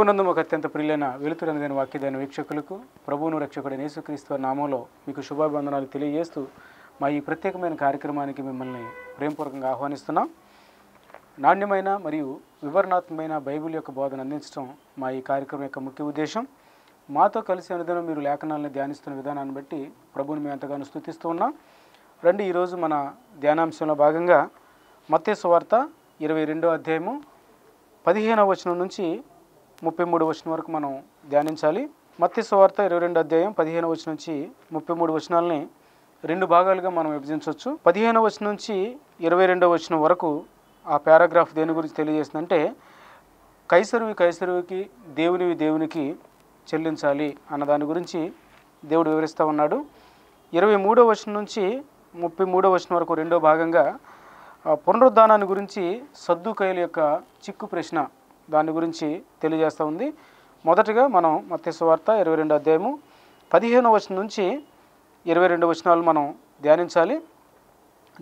ప్రభునందు ఒక అత్యంత ప్రియులైన వెలుతురందని వాక్యదైన వీక్షకులకు ప్రభువును రక్షకుడైన యేసుక్రీస్తు నామంలో మీకు శుభాభివందనాలు తెలియజేస్తూ మా ఈ ప్రత్యేకమైన కార్యక్రమానికి మిమ్మల్ని ప్రేమపూర్వకంగా ఆహ్వానిస్తున్నాం. నాణ్యమైన మరియు వివరణాత్మకమైన బైబిల్ యొక్క బోధన అందించడం మా ఈ కార్యక్రమం యొక్క ముఖ్య ఉద్దేశం. మాతో కలిసి అనుదినం మీరు లేఖనాలను ధ్యానిస్తున్న విధానాన్ని బట్టి ప్రభువుని మేము ఎంతగానో స్థుతిస్తూ ఉన్నాం. రండి ఈరోజు మన ధ్యానాంశంలో భాగంగా మత్స్య వార్త ఇరవై రెండో అధ్యాయము పదిహేనవ వచనం నుంచి ముప్పై మూడు వచనం వరకు మనం ధ్యానించాలి. మత్తి సువార్త ఇరవై రెండు అధ్యాయం పదిహేను వచనం నుంచి ముప్పై మూడు వచనాలని రెండు భాగాలుగా మనం విభజించవచ్చు. పదిహేను వచనం నుంచి ఇరవై రెండవ వచనం వరకు ఆ పారాగ్రాఫ్ దేని గురించి తెలియజేస్తుందంటే కైసరువి కైసరువికి దేవునివి దేవునికి చెల్లించాలి అన్న దాని గురించి దేవుడు వివరిస్తూ ఉన్నాడు. ఇరవై మూడో వచనం నుంచి ముప్పై మూడో వచనం వరకు రెండో భాగంగా ఆ, పునరుద్ధానాన్ని గురించి సద్దుకైల యొక్క చిక్కు ప్రశ్న దాని గురించి తెలియజేస్తూ ఉంది. మొదటగా మనం మత్స్యవార్త ఇరవై రెండు అధ్యాయము పదిహేను వచనం నుంచి ఇరవై రెండు వచనాలు మనం ధ్యానించాలి.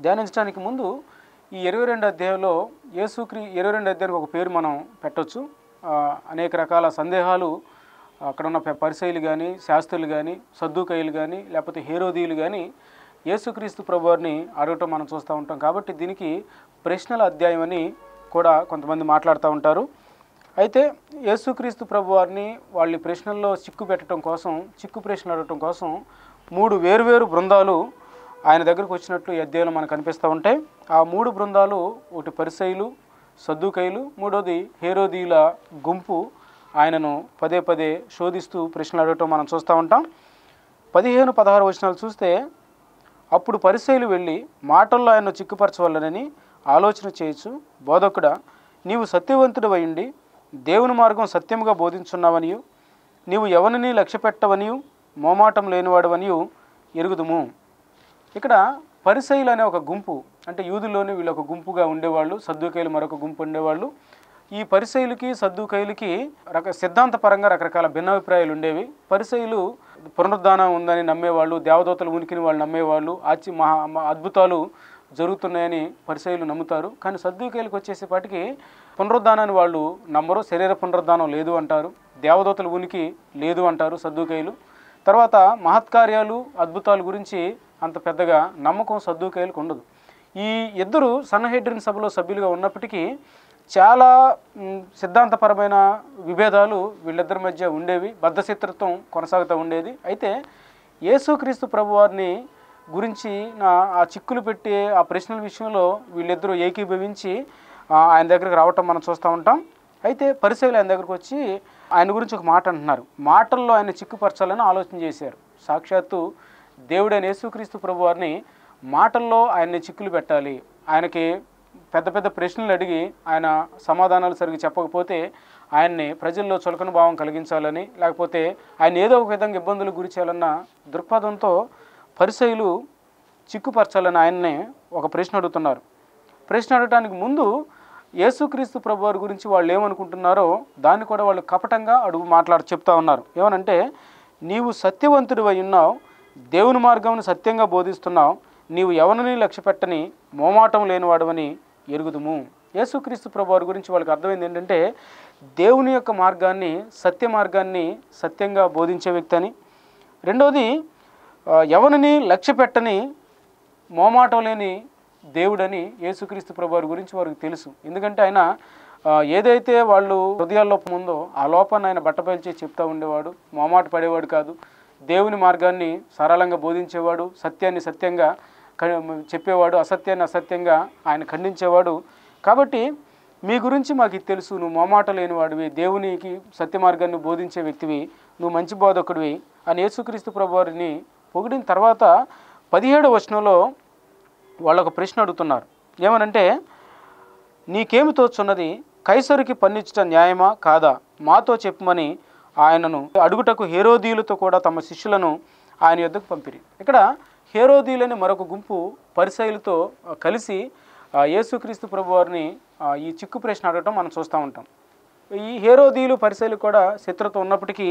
ధ్యానించడానికి ముందు ఈ ఇరవై రెండు అధ్యాయంలో యేసుక్రీ ఇరవై రెండు అధ్యాయానికి ఒక పేరు మనం పెట్టొచ్చు. అనేక రకాల సందేహాలు అక్కడ ఉన్న పరిశైలు కానీ శాస్త్రులు కానీ సద్దుకైలు కానీ లేకపోతే హేరోదీయులు కానీ యేసుక్రీస్తు ప్రభువారిని అడగటం మనం చూస్తూ ఉంటాం. కాబట్టి దీనికి ప్రశ్నల అధ్యాయం అని కూడా కొంతమంది మాట్లాడుతూ ఉంటారు. అయితే యేసుక్రీస్తు ప్రభువారిని వాళ్ళ ప్రశ్నల్లో చిక్కు పెట్టడం కోసం చిక్కు ప్రశ్నలు అడగటం కోసం మూడు వేరువేరు బృందాలు ఆయన దగ్గరకు వచ్చినట్లు ఈ మనకు కనిపిస్తూ ఉంటాయి ఆ మూడు బృందాలు ఒకటి పరిసైలు సద్దుకైలు మూడోది హేరోదీల గుంపు ఆయనను పదే పదే శోధిస్తూ ప్రశ్నలు అడగటం మనం చూస్తూ ఉంటాం. పదిహేను పదహారు వచనాలు చూస్తే అప్పుడు పరిశైలు వెళ్ళి మాటల్లో ఆయన చిక్కుపరచవలనని ఆలోచన చేయొచ్చు బోధకుడా నీవు సత్యవంతుడు ఉండి దేవుని మార్గం సత్యముగా బోధించున్నావనియు నీవు ఎవరిని లక్ష్య పెట్టవనియు మోమాటం లేనివాడవనియు ఎరుగుదుము. ఇక్కడ పరిసయులు అనే ఒక గుంపు అంటే యూదుల్లోనే వీళ్ళు ఒక గుంపుగా ఉండేవాళ్ళు సద్దుకైలు మరొక గుంపు ఉండేవాళ్ళు. ఈ పరిసయులకి సద్దుకైలకి రక సిద్ధాంతపరంగా రకరకాల భిన్నాభిప్రాయాలు ఉండేవి. పరిసయులు పునరుద్ధానం ఉందని నమ్మేవాళ్ళు దేవదోతలు ఉనికిని వాళ్ళు నమ్మేవాళ్ళు ఆచి మహా అద్భుతాలు జరుగుతున్నాయని పరిసయులు నమ్ముతారు. కానీ సద్దుకైలకు వచ్చేసేపాటికి పునరుద్ధానాన్ని వాళ్ళు నమ్మరు శరీర పునరుద్ధానం లేదు అంటారు దేవదూతల ఉనికి లేదు అంటారు సద్దుకాయలు తర్వాత మహత్కార్యాలు అద్భుతాల గురించి అంత పెద్దగా నమ్మకం సద్దుకైలకు ఉండదు. ఈ ఇద్దరు సన్హెడ్రిన్ సభలో సభ్యులుగా ఉన్నప్పటికీ చాలా సిద్ధాంతపరమైన విభేదాలు వీళ్ళిద్దరి మధ్య ఉండేవి. బద్ధశత్రుత్వం కొనసాగుతూ ఉండేది. అయితే యేసుక్రీస్తు ప్రభువారిని గురించి నా ఆ చిక్కులు పెట్టి ఆ ప్రశ్నల విషయంలో వీళ్ళిద్దరూ ఏకీభవించి ఆయన దగ్గరికి రావటం మనం చూస్తూ ఉంటాం. అయితే పరిశీలి ఆయన దగ్గరకు వచ్చి ఆయన గురించి ఒక మాట అంటున్నారు. మాటల్లో ఆయన చిక్కుపరచాలని ఆలోచన చేశారు. సాక్షాత్తు దేవుడైన యేసుక్రీస్తు ప్రభు వారిని మాటల్లో ఆయన్ని చిక్కులు పెట్టాలి. ఆయనకి పెద్ద పెద్ద ప్రశ్నలు అడిగి ఆయన సమాధానాలు సరిగ్గా చెప్పకపోతే ఆయన్ని ప్రజల్లో చులకన భావం కలిగించాలని లేకపోతే ఆయన ఏదో ఒక విధంగా ఇబ్బందులకు గురి చేయాలన్న దృక్పథంతో పరిసయులు చిక్కుపరచాలని ఆయన్ని ఒక ప్రశ్న అడుగుతున్నారు. ప్రశ్న అడగడానికి ముందు యేసుక్రీస్తు ప్రభు వారి గురించి వాళ్ళు ఏమనుకుంటున్నారో దాన్ని కూడా వాళ్ళు కపటంగా అడుగు మాట్లాడి చెప్తా ఉన్నారు. ఏమనంటే నీవు సత్యవంతుడు ఉన్నావు దేవుని మార్గంను సత్యంగా బోధిస్తున్నావు నీవు ఎవరిని లక్ష్య పెట్టని మోమాటం లేనివాడవని ఎరుగుదుము. యేసుక్రీస్తు ప్రభు వారి గురించి వాళ్ళకి అర్థమైంది ఏంటంటే దేవుని యొక్క మార్గాన్ని సత్య మార్గాన్ని సత్యంగా బోధించే వ్యక్తి అని. రెండోది ఎవరిని లక్ష్య పెట్టని మోమాటం లేని దేవుడని యేసుక్రీస్తు ప్రభు వారి గురించి వారికి తెలుసు. ఎందుకంటే ఆయన ఏదైతే వాళ్ళు హృదయాల ఉందో ఆ లోపాన్ని ఆయన బట్టబయల్చి చెప్తా ఉండేవాడు. మొమాట పడేవాడు కాదు. దేవుని మార్గాన్ని సరళంగా బోధించేవాడు. సత్యాన్ని సత్యంగా చెప్పేవాడు. అసత్యాన్ని అసత్యంగా ఆయన ఖండించేవాడు. కాబట్టి మీ గురించి మాకు ఇది తెలుసు. నువ్వు మొమాట లేనివాడివి. దేవునికి సత్య మార్గాన్ని బోధించే వ్యక్తివి. నువ్వు మంచి బోధకుడివి అని యేసుక్రీస్తు ప్రభు వారిని పొగిడిన తర్వాత పదిహేడు వచనంలో వాళ్ళు ఒక ప్రశ్న అడుగుతున్నారు. ఏమనంటే నీకేమి తోచున్నది? కైసరికి పన్నించట న్యాయమా? కాదా? మాతో చెప్పమని ఆయనను అడుగుటకు హేరోదీయులతో కూడా తమ శిష్యులను ఆయన యొద్దకు పంపిరి. ఇక్కడ హేరోదీయులని మరొక గుంపు పరిసయులతో కలిసి యేసుక్రీస్తు ప్రభు వారిని ఈ చిక్కు ప్రశ్న అడగటం మనం చూస్తూ ఉంటాం. ఈ హేరోదీయులు పరిశైలు కూడా శత్రుత్వం ఉన్నప్పటికీ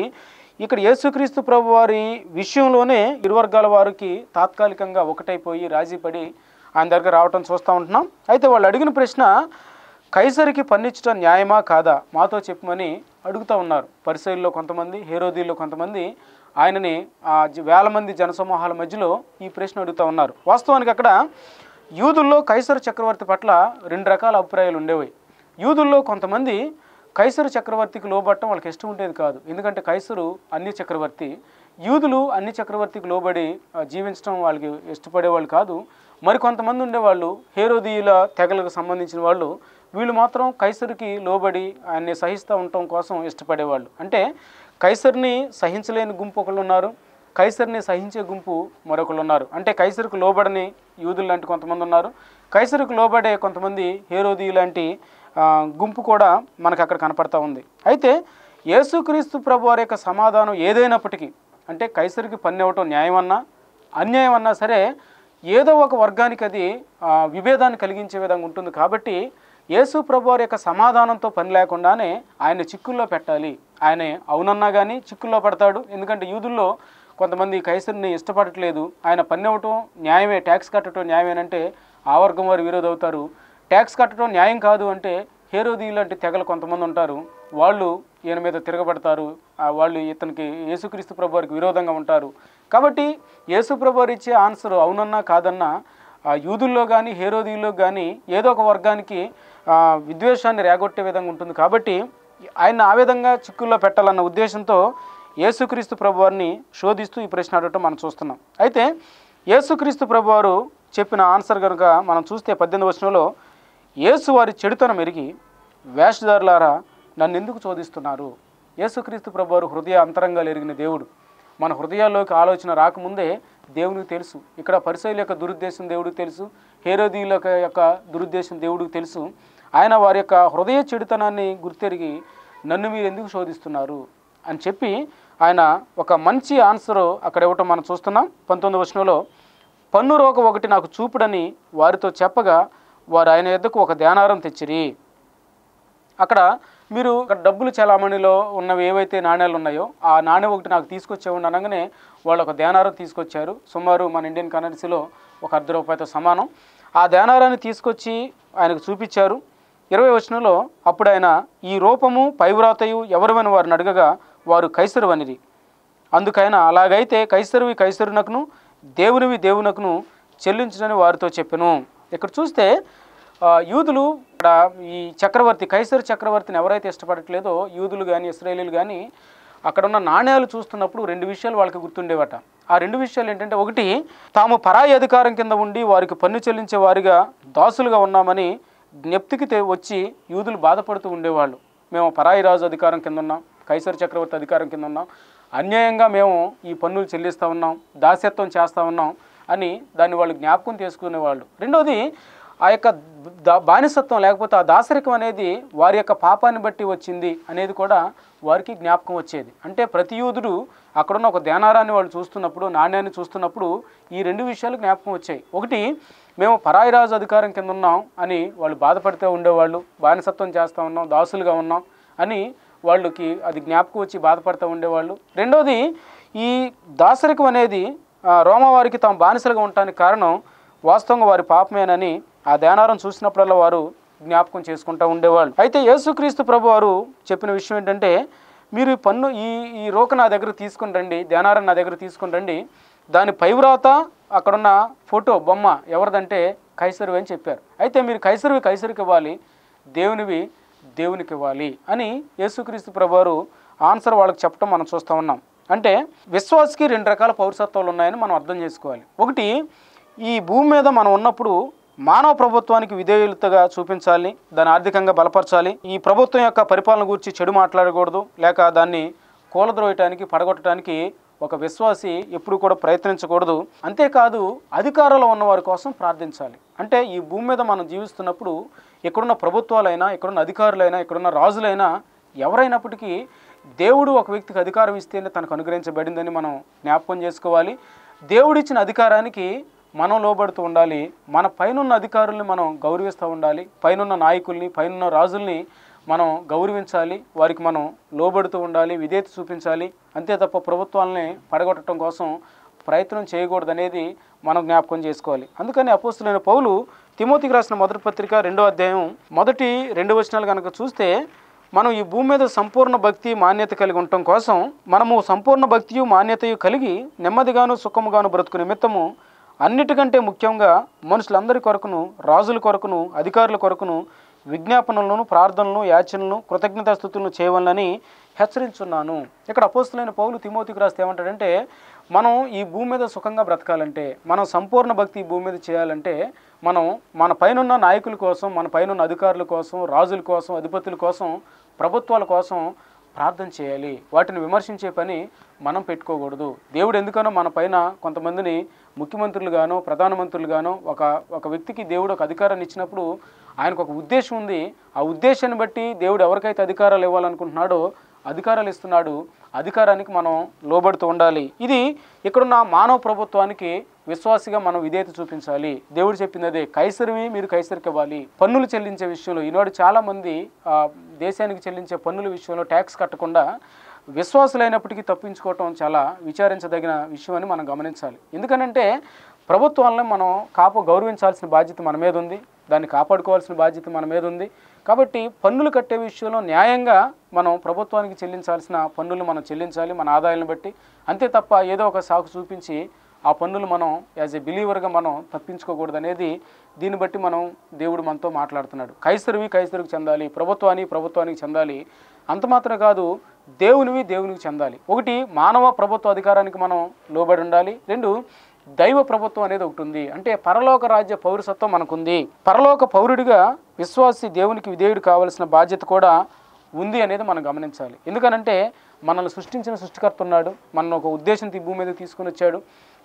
ఇక్కడ యేసుక్రీస్తు ప్రభు వారి విషయంలోనే ఇరువర్గాల వారికి తాత్కాలికంగా ఒకటైపోయి రాజీపడి ఆయన దగ్గర రావటం చూస్తూ ఉంటున్నాం. అయితే వాళ్ళు అడిగిన ప్రశ్న కైసరికి పన్నించడం న్యాయమా కాదా? మాతో చెప్పమని అడుగుతూ ఉన్నారు. పరిసైల్లో కొంతమంది హేరోదీల్లో కొంతమంది ఆయనని ఆ వేల మంది జనసమూహాల మధ్యలో ఈ ప్రశ్న అడుగుతూ ఉన్నారు. వాస్తవానికి అక్కడ యూదుల్లో కైసరు చక్రవర్తి పట్ల రెండు రకాల అభిప్రాయాలు ఉండేవి. యూదుల్లో కొంతమంది కైసరు చక్రవర్తికి లోబడటం వాళ్ళకి ఇష్టం ఉండేది కాదు. ఎందుకంటే కైసరు అన్ని చక్రవర్తి. యూదులు అన్ని చక్రవర్తికి లోబడి జీవించడం వాళ్ళకి ఇష్టపడేవాళ్ళు కాదు. మరికొంతమంది ఉండేవాళ్ళు హేరోదీయుల తెగలకు సంబంధించిన వాళ్ళు వీళ్ళు మాత్రం కైసరుకి లోబడి ఆయన్ని సహిస్తూ ఉండటం కోసం ఇష్టపడేవాళ్ళు. అంటే కైసర్ని సహించలేని గుంపు ఒకళ్ళు ఉన్నారు కైసర్ని సహించే గుంపు మరొకళ్ళు ఉన్నారు. అంటే కైసరుకు లోబడని యూదులు లాంటి కొంతమంది ఉన్నారు. కైసరుకు లోబడే కొంతమంది హేరోదీయు లాంటి గుంపు కూడా మనకు అక్కడ కనపడతా ఉంది. అయితే యేసుక్రీస్తు ప్రభు వారి యొక్క సమాధానం ఏదైనప్పటికీ అంటే కైసరికి పని ఇవ్వటం న్యాయమన్నా అన్యాయం అన్నా సరే ఏదో ఒక వర్గానికి అది విభేదాన్ని కలిగించే విధంగా ఉంటుంది. కాబట్టి యేసు ప్రభు వారి యొక్క సమాధానంతో పని లేకుండానే ఆయన చిక్కుల్లో పెట్టాలి. ఆయన అవునన్నా కానీ చిక్కుల్లో పడతాడు. ఎందుకంటే యూదుల్లో కొంతమంది కైసరిని ఇష్టపడట్లేదు. ఆయన పని ఇవ్వటం న్యాయమే ట్యాక్స్ కట్టడం న్యాయమేనంటే ఆ వర్గం వారు విరోధ అవుతారు. ట్యాక్స్ కట్టడం న్యాయం కాదు అంటే హేరోదీ లాంటి తెగలు కొంతమంది ఉంటారు. వాళ్ళు ఈయన మీద తిరగబడతారు. వాళ్ళు ఇతనికి యేసుక్రీస్తు ప్రభు వారికి విరోధంగా ఉంటారు. కాబట్టి యేసు ఇచ్చే ఆన్సర్ అవునన్నా కాదన్నా యూదుల్లో కానీ హేరోదీల్లో కానీ ఏదో ఒక వర్గానికి విద్వేషాన్ని రేగొట్టే విధంగా ఉంటుంది. కాబట్టి ఆయన ఆ విధంగా చిక్కుల్లో పెట్టాలన్న ఉద్దేశంతో యేసుక్రీస్తు ప్రభువారిని శోధిస్తూ ఈ ప్రశ్న అడగటం మనం చూస్తున్నాం. అయితే యేసుక్రీస్తు ప్రభువారు చెప్పిన ఆన్సర్ కనుక మనం చూస్తే పద్దెనిమిది వచనంలో యేసు వారి చెడుతనం ఎరిగి వేషధారులారా నన్ను ఎందుకు శోధిస్తున్నారు? యేసుక్రీస్తు ప్రభువారు హృదయ అంతరంగాలు ఎరిగిన దేవుడు. మన హృదయాల్లోకి ఆలోచన రాకముందే దేవునికి తెలుసు. ఇక్కడ పరిశైల యొక్క దురుద్దేశం దేవుడికి తెలుసు. హేరోదీల యొక్క దురుద్దేశం దేవుడికి తెలుసు. ఆయన వారి యొక్క హృదయ చెడుతనాన్ని గుర్తెరిగి నన్ను మీరు ఎందుకు శోధిస్తున్నారు? అని చెప్పి ఆయన ఒక మంచి ఆన్సర్ అక్కడ ఇవ్వటం మనం చూస్తున్నాం. పంతొమ్మిది వచనంలో పన్ను రోగం ఒకటి నాకు చూపుడని వారితో చెప్పగా వారు ఆయన ఎద్దకు ఒక ధ్యానారం తెచ్చిరి. అక్కడ మీరు డబ్బులు చలామణిలో ఉన్నవి ఏవైతే నాణ్యాలు ఉన్నాయో ఆ నాణ్యం ఒకటి నాకు తీసుకొచ్చేవాడి అనగానే వాళ్ళు ఒక ధ్యానారం తీసుకొచ్చారు. సుమారు మన ఇండియన్ కరెన్సీలో ఒక అర్ధ రూపాయతో సమానం. ఆ ధ్యానారాన్ని తీసుకొచ్చి ఆయనకు చూపించారు. ఇరవై వచనంలో అప్పుడు ఆయన ఈ రూపము పైవ్రాతయు ఎవరివని వారిని అడగగా వారు కైసరు అనిది అందుకైనా అలాగైతే కైసరువి కైసరునకును దేవునివి దేవునకును చెల్లించునని వారితో చెప్పెను. ఇక్కడ చూస్తే యూదులు ఇక్కడ ఈ చక్రవర్తి కైసర్ చక్రవర్తిని ఎవరైతే ఇష్టపడట్లేదో యూదులు కానీ ఇస్రాయేలీలు కానీ అక్కడ ఉన్న నాణ్యాలు చూస్తున్నప్పుడు రెండు విషయాలు వాళ్ళకి గుర్తుండేవట. ఆ రెండు విషయాలు ఏంటంటే ఒకటి తాము పరాయి అధికారం కింద ఉండి వారికి పన్ను చెల్లించే వారిగా దాసులుగా ఉన్నామని జ్ఞప్తికి వచ్చి యూదులు బాధపడుతూ ఉండేవాళ్ళు. మేము పరాయి రాజు అధికారం కింద ఉన్నాం కైసర్ చక్రవర్తి అధికారం కింద ఉన్నాం. అన్యాయంగా మేము ఈ పన్నులు చెల్లిస్తూ ఉన్నాం దాస్యత్వం చేస్తూ ఉన్నాం అని దాన్ని వాళ్ళు జ్ఞాపకం చేసుకునేవాళ్ళు. రెండోది ఆ యొక్క బానిసత్వం లేకపోతే ఆ దాసరికం అనేది వారి యొక్క పాపాన్ని బట్టి వచ్చింది అనేది కూడా వారికి జ్ఞాపకం వచ్చేది. అంటే ప్రతి యూదుడు అక్కడున్న ఒక ధ్యానారాన్ని వాళ్ళు చూస్తున్నప్పుడు నాణ్యాన్ని చూస్తున్నప్పుడు ఈ రెండు విషయాలు జ్ఞాపకం వచ్చాయి. ఒకటి మేము పరాయి రాజు అధికారం కింద ఉన్నాం అని వాళ్ళు బాధపడుతూ ఉండేవాళ్ళు. బానిసత్వం చేస్తూ ఉన్నాం దాసులుగా ఉన్నాం అని వాళ్ళకి అది జ్ఞాపకం వచ్చి బాధపడుతూ ఉండేవాళ్ళు. రెండోది ఈ దాసరికం అనేది రోమవారికి తాము బానిసలుగా ఉండటానికి కారణం వాస్తవంగా వారి పాపమేనని ఆ ధ్యానారం చూసినప్పుడల్లా వారు జ్ఞాపకం చేసుకుంటూ ఉండేవాళ్ళు. అయితే యేసుక్రీస్తు ప్రభు వారు చెప్పిన విషయం ఏంటంటే మీరు ఈ పన్ను ఈ ఈ రోక నా దగ్గర తీసుకుని రండి ధ్యానారం నా దగ్గర తీసుకుని రండి దాని పైవ్రాత అక్కడున్న ఫోటో బొమ్మ ఎవరిదంటే కైసరువి అని చెప్పారు. అయితే మీరు కైసరువి కైసరికి ఇవ్వాలి దేవునివి దేవునికి ఇవ్వాలి అని యేసుక్రీస్తు ప్రభువారు ఆన్సర్ వాళ్ళకి చెప్పడం మనం చూస్తూ ఉన్నాం. అంటే విశ్వాసకి రెండు రకాల పౌరసత్వాలు ఉన్నాయని మనం అర్థం చేసుకోవాలి. ఒకటి ఈ భూమి మీద మనం ఉన్నప్పుడు మానవ ప్రభుత్వానికి విధేయులతగా చూపించాలి దాన్ని ఆర్థికంగా బలపరచాలి. ఈ ప్రభుత్వం యొక్క పరిపాలన గురించి చెడు మాట్లాడకూడదు లేక దాన్ని కూలద్రోయటానికి పడగొట్టడానికి ఒక విశ్వాసి ఎప్పుడు కూడా ప్రయత్నించకూడదు. అంతేకాదు అధికారంలో ఉన్నవారి కోసం ప్రార్థించాలి. అంటే ఈ భూమి మీద మనం జీవిస్తున్నప్పుడు ఇక్కడున్న ప్రభుత్వాలైనా ఇక్కడున్న అధికారులైనా ఇక్కడున్న రాజులైనా ఎవరైనప్పటికీ దేవుడు ఒక వ్యక్తికి అధికారం ఇస్తేనే తనకు అనుగ్రహించబడిందని మనం జ్ఞాపకం చేసుకోవాలి. దేవుడిచ్చిన అధికారానికి మనం లోబడుతూ ఉండాలి మన పైనున్న అధికారుల్ని మనం గౌరవిస్తూ ఉండాలి పైనున్న నాయకుల్ని పైనున్న రాజుల్ని మనం గౌరవించాలి వారికి మనం లోబడుతూ ఉండాలి విధేయత చూపించాలి అంతే తప్ప ప్రభుత్వాలని పడగొట్టడం కోసం ప్రయత్నం చేయకూడదు అనేది మనం జ్ఞాపకం చేసుకోవాలి. అందుకని అపోస్తులైన పౌలు తిమోతికి రాసిన మొదటి పత్రిక రెండో అధ్యాయం మొదటి రెండు వచనాలు కనుక చూస్తే మనం ఈ భూమి మీద సంపూర్ణ భక్తి మాన్యత కలిగి ఉండటం కోసం మనము సంపూర్ణ భక్తియు మాన్యతయు కలిగి నెమ్మదిగాను సుఖముగాను బ్రతుకు నిమిత్తము అన్నిటికంటే ముఖ్యంగా మనుషులందరి కొరకును రాజుల కొరకును అధికారుల కొరకును విజ్ఞాపనలను ప్రార్థనలను యాచనలను కృతజ్ఞతాస్థుతులను చేయవలనని హెచ్చరించున్నాను. ఇక్కడ అపోస్తులైన పౌలు తిమోతికి రాస్తే ఏమంటాడంటే మనం ఈ భూమి మీద సుఖంగా బ్రతకాలంటే మనం సంపూర్ణ భక్తి భూమి మీద చేయాలంటే మనం మన పైనున్న నాయకుల కోసం మన పైనున్న అధికారుల కోసం రాజుల కోసం అధిపతుల కోసం ప్రభుత్వాల కోసం ప్రార్థన చేయాలి. వాటిని విమర్శించే పని మనం పెట్టుకోకూడదు. దేవుడు ఎందుకనో మన పైన కొంతమందిని ముఖ్యమంత్రులుగానో ప్రధానమంత్రులుగానో ఒక ఒక వ్యక్తికి దేవుడు ఒక అధికారాన్ని ఇచ్చినప్పుడు ఆయనకు ఒక ఉద్దేశం ఉంది. ఆ ఉద్దేశాన్ని బట్టి దేవుడు ఎవరికైతే అధికారాలు ఇవ్వాలనుకుంటున్నాడో అధికారాలు ఇస్తున్నాడు. అధికారానికి మనం లోబడుతూ ఉండాలి. ఇది ఇక్కడున్న మానవ ప్రభుత్వానికి విశ్వాసిగా మనం విధేయత చూపించాలి. దేవుడు చెప్పింది అదే కైసరివి మీరు కైసరికి ఇవ్వాలి పన్నులు చెల్లించే విషయంలో ఈనాడు చాలామంది దేశానికి చెల్లించే పన్నుల విషయంలో ట్యాక్స్ కట్టకుండా విశ్వాసులైనప్పటికీ తప్పించుకోవటం చాలా విచారించదగిన విషయం అని మనం గమనించాలి. ఎందుకనంటే ప్రభుత్వాలను మనం కాపు గౌరవించాల్సిన బాధ్యత మన మీద ఉంది. దాన్ని కాపాడుకోవాల్సిన బాధ్యత మన మీద ఉంది. కాబట్టి పన్నులు కట్టే విషయంలో న్యాయంగా మనం ప్రభుత్వానికి చెల్లించాల్సిన పన్నులు మనం చెల్లించాలి మన ఆదాయాలను బట్టి. అంతే తప్ప ఏదో ఒక సాకు చూపించి ఆ పన్నులు మనం యాజ్ ఎ బిలీవర్గా మనం తప్పించుకోకూడదు అనేది దీన్ని బట్టి మనం దేవుడు మనతో మాట్లాడుతున్నాడు. కైసరువి కైసరుకు చెందాలి ప్రభుత్వాన్ని ప్రభుత్వానికి చెందాలి. అంత మాత్రమే కాదు దేవునివి దేవునికి చెందాలి. ఒకటి మానవ ప్రభుత్వ అధికారానికి మనం లోబడి ఉండాలి. రెండు దైవ ప్రభుత్వం అనేది ఒకటి ఉంది. అంటే పరలోక రాజ్య పౌరసత్వం మనకుంది. పరలోక పౌరుడిగా విశ్వాసి దేవునికి విధేయుడు కావలసిన బాధ్యత కూడా ఉంది అనేది మనం గమనించాలి. ఎందుకనంటే మనల్ని సృష్టించిన సృష్టికర్త ఉన్నాడు. మనల్ని ఒక ఉద్దేశంతో ఈ భూమి మీద తీసుకుని వచ్చాడు.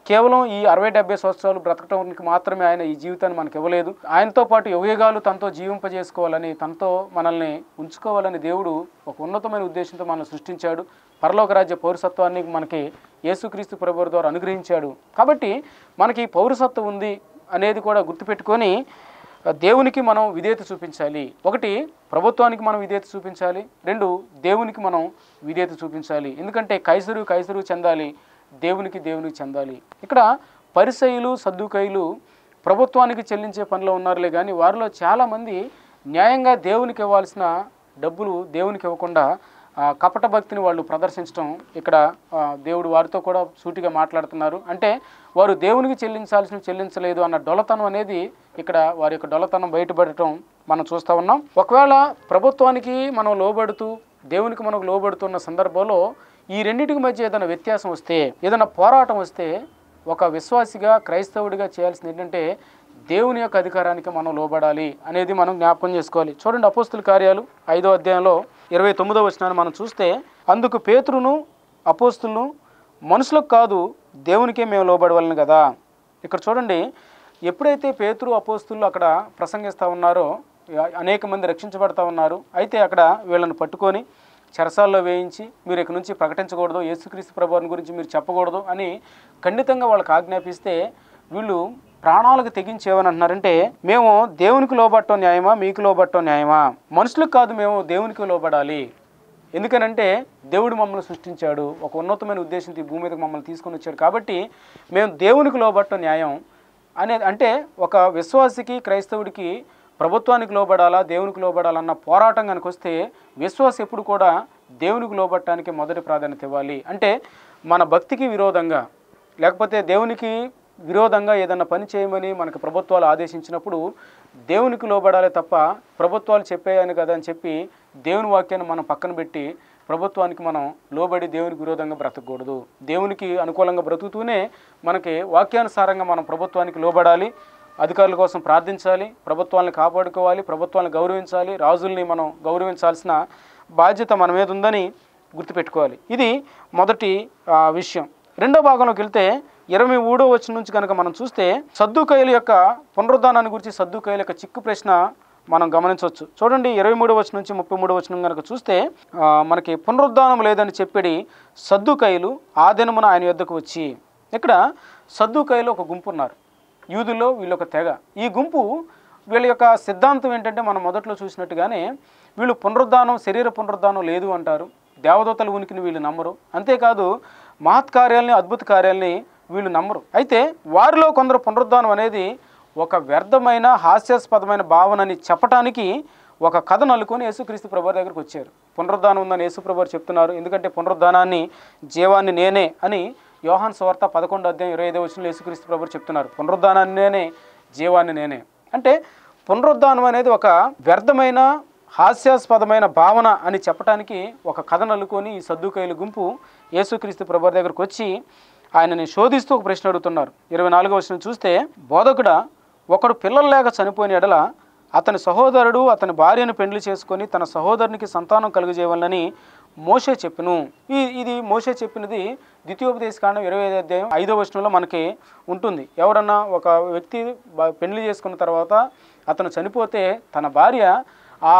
కేవలం ఈ అరవై డెబ్బై సంవత్సరాలు బ్రతకటానికి మాత్రమే ఆయన ఈ జీవితాన్ని మనకి ఇవ్వలేదు. ఆయనతో పాటు యువయుగాలు తనతో జీవింపజేసుకోవాలని తనతో మనల్ని ఉంచుకోవాలని దేవుడు ఒక ఉన్నతమైన ఉద్దేశంతో మనల్ని సృష్టించాడు. పరలోక రాజ్య పౌరసత్వాన్ని మనకి యేసుక్రీస్తు ప్రభువు ద్వారా అనుగ్రహించాడు. కాబట్టి మనకి పౌరసత్వం ఉంది అనేది కూడా గుర్తుపెట్టుకొని దేవునికి మనం విధేయత చూపించాలి. ఒకటి ప్రభుత్వానికి మనం విధేయత చూపించాలి. రెండు దేవునికి మనం విధేయత చూపించాలి. ఎందుకంటే కైసరు కైసరు చెందాలి. దేవునికి దేవునికి చెందాలి. ఇక్కడ పరిసయులు సద్దుకైలు ప్రభుత్వానికి చెల్లించే పనిలో ఉన్నారులే కానీ వారిలో చాలామంది న్యాయంగా దేవునికి ఇవ్వాల్సిన డబ్బులు దేవునికి ఇవ్వకుండా కపట భక్తిని వాళ్ళు ప్రదర్శించడం ఇక్కడ దేవుడు వారితో కూడా సూటిగా మాట్లాడుతున్నారు. అంటే వారు దేవునికి చెల్లించాల్సిన చెల్లించలేదు అన్న డొలతనం అనేది ఇక్కడ వారి యొక్క డొలతనం బయటపడటం మనం చూస్తూ ఉన్నాం. ఒకవేళ ప్రభుత్వానికి మనం లోబడుతూ దేవునికి మనకు లోబడుతున్న సందర్భంలో ఈ రెండింటికి మధ్య ఏదైనా వ్యత్యాసం వస్తే ఏదైనా పోరాటం వస్తే ఒక విశ్వాసిగా క్రైస్తవుడిగా చేయాల్సింది ఏంటంటే దేవుని యొక్క అధికారానికి మనం లోబడాలి అనేది మనం జ్ఞాపకం చేసుకోవాలి. చూడండి అపోస్తుల కార్యాలు ఐదో అధ్యాయంలో ఇరవై తొమ్మిదో వచ్చినాన్ని మనం చూస్తే అందుకు పేతురును అపోస్తులను మనుషులకు కాదు దేవునికే మేము లోబడవలను కదా? ఇక్కడ చూడండి ఎప్పుడైతే పేతురు అపోస్తులు అక్కడ ప్రసంగిస్తూ ఉన్నారో అనేక మంది రక్షించబడతా ఉన్నారు అయితే అక్కడ వీళ్ళని పట్టుకొని చెరసాల్లో వేయించి మీరు ఇక నుంచి ప్రకటించకూడదు యేసుక్రీస్తు ప్రభువారిని గురించి మీరు చెప్పకూడదు అని ఖండితంగా వాళ్ళకి ఆజ్ఞాపిస్తే వీళ్ళు ప్రాణాలకు తెగించేవని అంటున్నారంటే మేము దేవునికి లోబట్టో న్యాయమా? మీకు లోబట్టో న్యాయమా? మనుషులకు కాదు మేము దేవునికి లోబడాలి. ఎందుకనంటే దేవుడు మమ్మల్ని సృష్టించాడు. ఒక ఉన్నతమైన ఉద్దేశంతో ఈ భూమి మీదకి మమ్మల్ని తీసుకొని వచ్చాడు కాబట్టి మేము దేవునికి లోబట్టో న్యాయం అనే అంటే ఒక విశ్వాసికి క్రైస్తవుడికి ప్రభుత్వానికి లోబడాలా దేవునికి లోబడాలన్న పోరాటం కనుక వస్తే విశ్వాస ఎప్పుడు కూడా దేవునికి లోబట్టడానికి మొదటి ప్రాధాన్యత ఇవ్వాలి. అంటే మన భక్తికి విరోధంగా లేకపోతే దేవునికి విరోధంగా ఏదన్నా పని చేయమని మనకు ప్రభుత్వాలు ఆదేశించినప్పుడు దేవునికి లోబడాలి తప్ప ప్రభుత్వాలు చెప్పేయని కదా అని చెప్పి దేవుని వాక్యాన్ని మనం పక్కన పెట్టి ప్రభుత్వానికి మనం లోబడి దేవునికి విరోధంగా బ్రతకూడదు. దేవునికి అనుకూలంగా బ్రతుకుతూనే మనకి వాక్యానుసారంగా మనం ప్రభుత్వానికి లోబడాలి. అధికారుల కోసం ప్రార్థించాలి ప్రభుత్వాలను కాపాడుకోవాలి ప్రభుత్వాలను గౌరవించాలి రాజుల్ని మనం గౌరవించాల్సిన బాధ్యత మన మీద ఉందని గుర్తుపెట్టుకోవాలి. ఇది మొదటి విషయం. రెండో భాగంలోకి వెళ్తే ఇరవై మూడో వచ్చిన నుంచి కనుక మనం చూస్తే సద్దుకైల యొక్క పునరుద్ధానాన్ని గురించి సద్దుకైల యొక్క చిక్కు ప్రశ్న మనం గమనించవచ్చు. చూడండి ఇరవై మూడో వచ్చిన నుంచి ముప్పై మూడో వచ్చిన కనుక చూస్తే మనకి పునరుద్ధానం లేదని చెప్పి సద్దుకైలు ఆ దినమున ఆయన యొద్దకు వచ్చి. ఇక్కడ సద్దుకైలు ఒక గుంపు ఉన్నారు యూదుల్లో వీళ్ళొక తెగ. ఈ గుంపు వీళ్ళ యొక్క సిద్ధాంతం ఏంటంటే మనం మొదట్లో చూసినట్టుగానే వీళ్ళు పునరుద్ధానం శరీర పునరుద్ధానం లేదు అంటారు. దేవదూతల ఉనికిని వీళ్ళు నమ్మరు. అంతేకాదు మహత్ కార్యాలని అద్భుత కార్యాలని వీళ్ళు నమ్మరు. అయితే వారిలో కొందరు పునరుద్ధానం అనేది ఒక వ్యర్థమైన హాస్యాస్పదమైన భావనని చెప్పటానికి ఒక కథ నలుకొని యేసుక్రీస్తు ప్రభు దగ్గరికి వచ్చారు. పునరుద్ధానం ఉందని యేసుప్రభు చెప్తున్నారు. ఎందుకంటే పునరుద్ధానాన్ని జీవాన్ని నేనే అని యోహాన్ సువార్త పదకొండు అధ్యాయం ఇరవై ఐదో వచ్చిన యేసుక్రీస్తు ప్రభు చెప్తున్నారు పునరుద్ధానాన్ని నేనే జీవాన్ని నేనే. అంటే పునరుద్ధానం అనేది ఒక వ్యర్థమైన హాస్యాస్పదమైన భావన అని చెప్పడానికి ఒక కథ నలుకొని ఈ సద్దుకైల గుంపు యేసుక్రీస్తు ప్రభు దగ్గరకు వచ్చి ఆయనని శోధిస్తూ ఒక ప్రశ్న అడుగుతున్నారు. ఇరవై నాలుగో వచ్చిన చూస్తే బోధకుడ ఒకడు పిల్లలు లేక చనిపోయిన ఎడల అతని సహోదరుడు అతని భార్యను పెండ్లి చేసుకొని తన సహోదరునికి సంతానం కలుగజేయాలని మోషే చెప్పిను. ఈ ఇది మోషే చెప్పినది ద్వితీయోపదేశ కాండం ఇరవై ఐదు అధ్యాయం ఐదో వచనంలో మనకి ఉంటుంది. ఎవరన్నా ఒక వ్యక్తి పెళ్ళి చేసుకున్న తర్వాత అతను చనిపోతే తన భార్య ఆ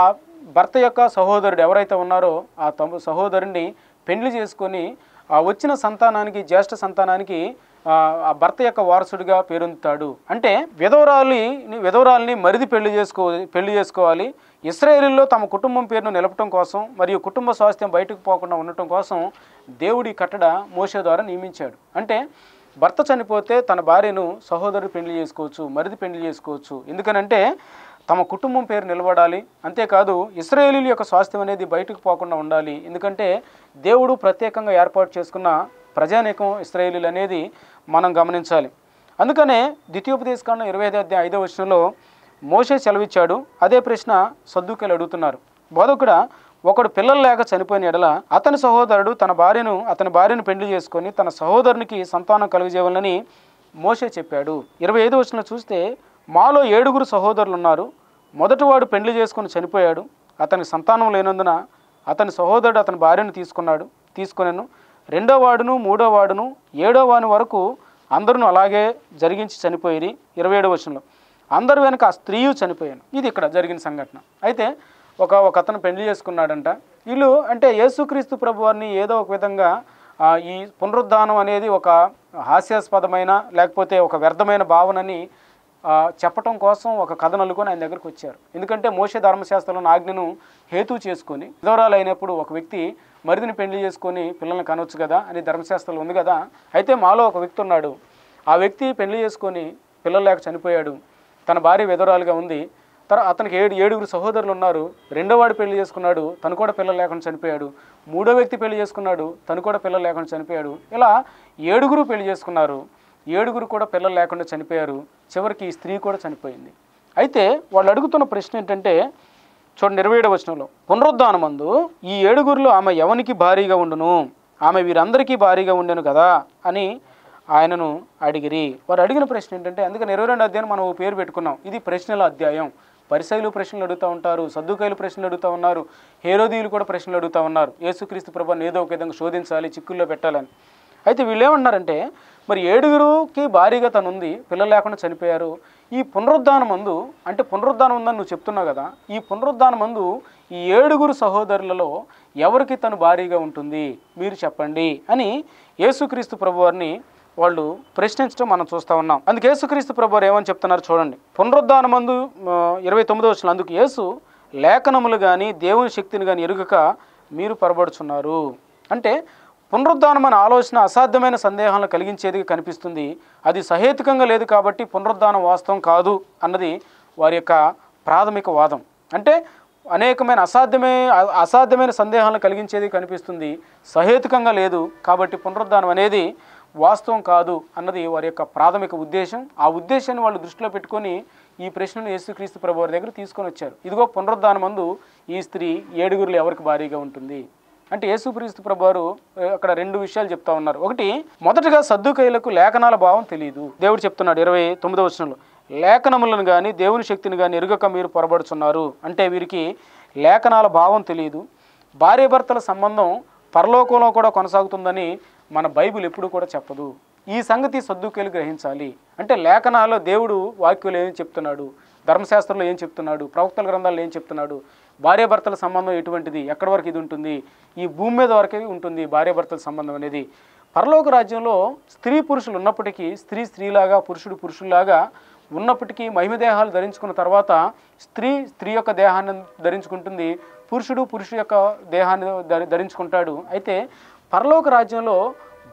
భర్త యొక్క సహోదరుడు ఎవరైతే ఉన్నారో ఆ తమ సహోదరుని పెళ్ళి చేసుకొని ఆ వచ్చిన సంతానానికి జ్యేష్ఠ సంతానానికి ఆ ఆ భర్త యొక్క వారసుడిగా పేరొందుతాడు. అంటే విధవరాలి విధవరాల్ని మరిది పెళ్ళి చేసుకో పెళ్ళి చేసుకోవాలి. ఇస్రాయేలీలో తమ కుటుంబం పేరును నిలపటం కోసం మరియు కుటుంబ స్వాస్థ్యం బయటకు పోకుండా ఉండటం కోసం దేవుడి కట్టడ మోసే ద్వారా నియమించాడు. అంటే భర్త చనిపోతే తన భార్యను సహోదరు పెళ్ళి చేసుకోవచ్చు మరిది పెళ్ళి చేసుకోవచ్చు. ఎందుకనంటే తమ కుటుంబం పేరు నిలబడాలి. అంతేకాదు ఇస్రాయేలీల యొక్క స్వాస్థ్యం అనేది బయటకు పోకుండా ఉండాలి. ఎందుకంటే దేవుడు ప్రత్యేకంగా ఏర్పాటు చేసుకున్న ప్రజానీకం ఇస్రాయేలీలు అనేది మనం గమనించాలి. అందుకనే ద్వితీయోపదేశకాండం ఇరవై ఐదు అధ్యాయ ఐదో వచనంలో మోషే సెలవిచ్చాడు అదే ప్రశ్న సద్దుకెళ్ళి అడుగుతున్నారు. బోధకుడ ఒకడు పిల్లలు లేక చనిపోయిన ఎడల అతని సహోదరుడు తన భార్యను అతని భార్యను పెళ్ళి చేసుకొని తన సహోదరునికి సంతానం కలుగజేయాలని మోషే చెప్పాడు. ఇరవై ఐదు వచ్చిన చూస్తే మాలో ఏడుగురు సహోదరులు ఉన్నారు మొదటివాడు పెళ్ళి చేసుకుని చనిపోయాడు. అతనికి సంతానం లేనందున అతని సహోదరుడు అతని భార్యను తీసుకున్నాడు తీసుకున్నాను రెండో వాడును మూడో వాడును ఏడో వాని వరకు అందరూ అలాగే జరిగించి చనిపోయి ఇరవై ఏడో వచనంలో. అందరు వెనుక ఆ స్త్రీయు చనిపోయాను. ఇది ఇక్కడ జరిగిన సంఘటన. అయితే ఒక ఒక అతను పెళ్ళి చేసుకున్నాడంట. వీళ్ళు అంటే యేసుక్రీస్తు ప్రభు వారిని ఏదో ఒక విధంగా ఈ పునరుద్ధానం అనేది ఒక హాస్యాస్పదమైన లేకపోతే ఒక వ్యర్థమైన భావనని చెప్పటం కోసం ఒక కథ నలుకొని ఆయన దగ్గరికి వచ్చారు. ఎందుకంటే మోసే ధర్మశాస్త్రంలో ఆజ్ఞను హేతు చేసుకొని విధవరాలు అయినప్పుడు ఒక వ్యక్తి మరిదిని పెళ్ళి చేసుకొని పిల్లల్ని కనవచ్చు కదా అని ధర్మశాస్త్రంలో ఉంది కదా. అయితే మాలో ఒక వ్యక్తి ఉన్నాడు. ఆ వ్యక్తి పెళ్ళి చేసుకొని పిల్లలు లేక చనిపోయాడు. తన భార్య విధవరాలుగా ఉంది. తర్వాత అతనికి ఏడు ఏడుగురు సహోదరులు ఉన్నారు. రెండో వాడు పెళ్ళి చేసుకున్నాడు తను కూడా పిల్లలు లేకుండా చనిపోయాడు. మూడో వ్యక్తి పెళ్ళి చేసుకున్నాడు తను కూడా పిల్లలు లేకుండా చనిపోయాడు. ఇలా ఏడుగురు పెళ్ళి చేసుకున్నారు. ఏడుగురు కూడా పిల్లలు లేకుండా చనిపోయారు. చివరికి ఈ స్త్రీ కూడా చనిపోయింది. అయితే వాళ్ళు అడుగుతున్న ప్రశ్న ఏంటంటే చూడండి ఇరవై ఏడవ వచనంలో పునరుద్ధానమందు ఈ ఏడుగురిలో ఆమె ఎవనికి భారీగా ఉండును? ఆమె వీరందరికీ భారీగా ఉండెను కదా? అని ఆయనను అడిగిరి. వారు అడిగిన ప్రశ్న ఏంటంటే అందుకని ఇరవై రెండు అధ్యాయం మనం పేరు పెట్టుకున్నాం. ఇది ప్రశ్నల అధ్యాయం. పరిసైలు ప్రశ్నలు అడుగుతూ ఉంటారు సద్దుకాయలు ప్రశ్నలు అడుగుతూ ఉన్నారు హేరోదీయులు కూడా ప్రశ్నలు అడుగుతూ ఉన్నారు. యేసుక్రీస్తు ప్రభాని ఏదో ఒక విధంగా శోధించాలి చిక్కుల్లో పెట్టాలని. అయితే వీళ్ళు ఏమన్నారంటే మరి ఏడుగురుకి భారీగా తను ఉంది పిల్లలు లేకుండా చనిపోయారు. ఈ పునరుద్ధానం మందు అంటే పునరుద్ధానం ఉందని నువ్వు చెప్తున్నావు కదా ఈ పునరుద్ధానం మందు ఈ ఏడుగురు సహోదరులలో ఎవరికి తను భారీగా ఉంటుంది? మీరు చెప్పండి అని యేసుక్రీస్తు ప్రభువారిని వాళ్ళు ప్రశ్నించడం మనం చూస్తూ ఉన్నాం. అందుకే యేసుక్రీస్తు ప్రభువారు ఏమని చెప్తున్నారు చూడండి. పునరుద్ధానమందు ఆ, ఇరవై తొమ్మిదో వచ్చిన అందుకు యేసు లేఖనములు కానీ దేవుని శక్తిని కానీ ఎరుగక మీరు పొరబడుచున్నారు. అంటే పునరుద్ధానం అనే ఆలోచన అసాధ్యమైన సందేహాలను కలిగించేది కనిపిస్తుంది. అది సహేతుకంగా లేదు కాబట్టి పునరుద్ధానం వాస్తవం కాదు అన్నది వారి యొక్క ప్రాథమిక వాదం. అంటే అనేకమైన అసాధ్యమే అసాధ్యమైన సందేహాలను కలిగించేది కనిపిస్తుంది. సహేతుకంగా లేదు కాబట్టి పునరుద్ధానం అనేది వాస్తవం కాదు అన్నది వారి యొక్క ప్రాథమిక ఉద్దేశం. ఆ ఉద్దేశాన్ని వాళ్ళు దృష్టిలో పెట్టుకొని ఈ ప్రశ్నను యేసుక్రీస్తు ప్రభు వారి దగ్గర తీసుకొని వచ్చారు. ఇదిగో పునరుద్ధానమందు ఈ స్త్రీ ఏడుగురులు ఎవరికి భారీగా ఉంటుంది? అంటే యేసుక్రీస్తు ప్రభువారు అక్కడ రెండు విషయాలు చెప్తా ఉన్నారు. ఒకటి మొదటగా సద్దుకైలకు లేఖనాల భావం తెలియదు. దేవుడు చెప్తున్నాడు ఇరవై తొమ్మిదో వచనంలో లేఖనములను కానీ దేవుని శక్తిని కానీ ఎరుగక మీరు పొరబడుచున్నారు. అంటే వీరికి లేఖనాల భావం తెలియదు. భార్యాభర్తల సంబంధం పరలోకంలో కూడా కొనసాగుతుందని మన బైబిల్ ఎప్పుడు కూడా చెప్పదు. ఈ సంగతి సద్దుకేలు గ్రహించాలి. అంటే లేఖనాల్లో దేవుడు వాక్యులు ఏం చెప్తున్నాడు? ధర్మశాస్త్రంలో ఏం చెప్తున్నాడు? ప్రవక్తల గ్రంథాల్లో ఏం చెప్తున్నాడు? భార్యాభర్తల సంబంధం ఎటువంటిది? ఎక్కడి వరకు ఇది ఉంటుంది? ఈ భూమి మీద వరకే ఉంటుంది భార్యాభర్తల సంబంధం అనేది. పరలోక రాజ్యంలో స్త్రీ పురుషులు ఉన్నప్పటికీ స్త్రీ స్త్రీలాగా పురుషుడు పురుషుల్లాగా ఉన్నప్పటికీ మహిమదేహాలు ధరించుకున్న తర్వాత స్త్రీ స్త్రీ యొక్క దేహాన్ని ధరించుకుంటుంది. పురుషుడు పురుషు యొక్క దేహాన్ని ధరించుకుంటాడు. అయితే పరలోక రాజ్యంలో